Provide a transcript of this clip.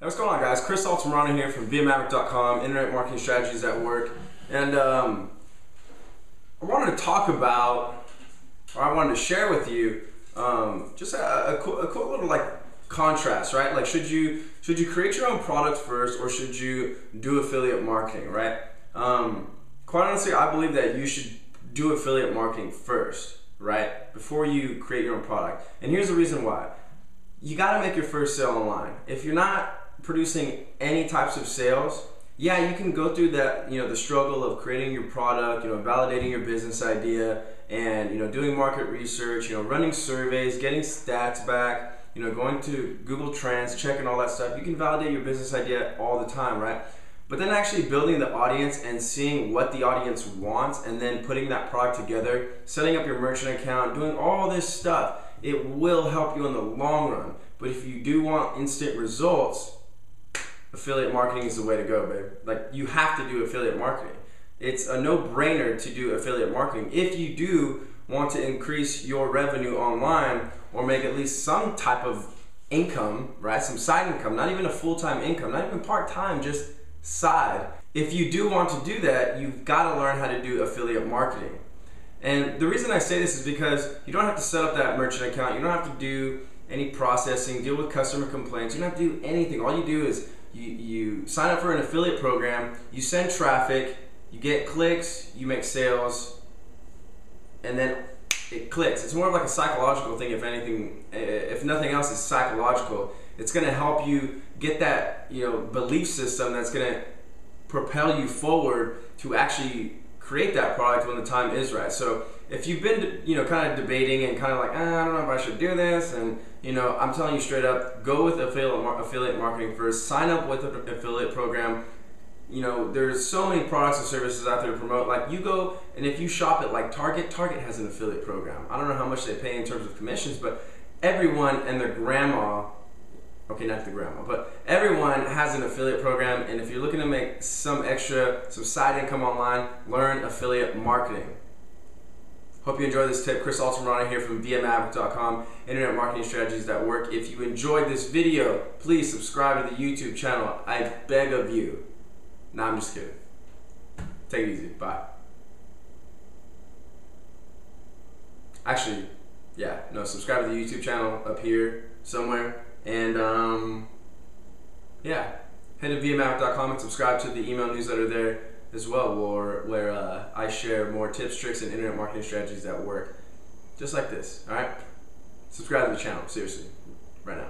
Hey, what's going on, guys? Chris Altamirano here from ViaMaverick.com, Internet Marketing Strategies at Work. And um, I wanted to talk about, or I wanted to share with you, um, just a, a, cool, a cool little like contrast, right? Like, should you should you create your own product first, or should you do affiliate marketing, right? Um, quite honestly, I believe that you should do affiliate marketing first, right, before you create your own product. And here's the reason why: you got to make your first sale online. If you're not producing any types of sales, yeah, you can go through that, you know, the struggle of creating your product, you know, validating your business idea and, you know, doing market research, you know, running surveys, getting stats back, you know, going to Google Trends, checking all that stuff. You can validate your business idea all the time, right? But then actually building the audience and seeing what the audience wants and then putting that product together, setting up your merchant account, doing all this stuff, it will help you in the long run. But if you do want instant results, affiliate marketing is the way to go, babe. Like you have to do affiliate marketing. It's a no-brainer to do affiliate marketing if you do want to increase your revenue online or make at least some type of income, right? Some side income, not even a full-time income, not even part-time, just side. If you do want to do that, you've got to learn how to do affiliate marketing. And the reason I say this is because you don't have to set up that merchant account. You don't have to do any processing, deal with customer complaints. You don't have to do anything. All you do is you, you sign up for an affiliate program, you send traffic, you get clicks, you make sales, and then it clicks. It's more of like a psychological thing, if anything, eh, if nothing else, is psychological. It's going to help you get that you know belief system that's going to propel you forward to actually create that product when the time is right. So if you've been you know kind of debating and kind of like ah, I don't know if I should do this and you know, I'm telling you straight up, go with affiliate affiliate marketing first. Sign up with an affiliate program. You know, there's so many products and services out there to promote. Like you go and if you shop at like Target, Target has an affiliate program. I don't know how much they pay in terms of commissions, but everyone and their grandma okay, not the grandma, but everyone has an affiliate program. And if you're looking to make some extra, some side income online, learn affiliate marketing. Hope you enjoyed this tip. Chris Altamirano here from ViaMaverick.com, Internet Marketing Strategies that Work. If you enjoyed this video, please subscribe to the YouTube channel. I beg of you. Nah, I'm just kidding. Take it easy. Bye. Actually, yeah, no, subscribe to the YouTube channel up here somewhere. And, um, yeah, head to ViaMaverick.com and subscribe to the email newsletter there as well, where, where uh, I share more tips, tricks, and internet marketing strategies that work just like this. All right? Subscribe to the channel, seriously, right now.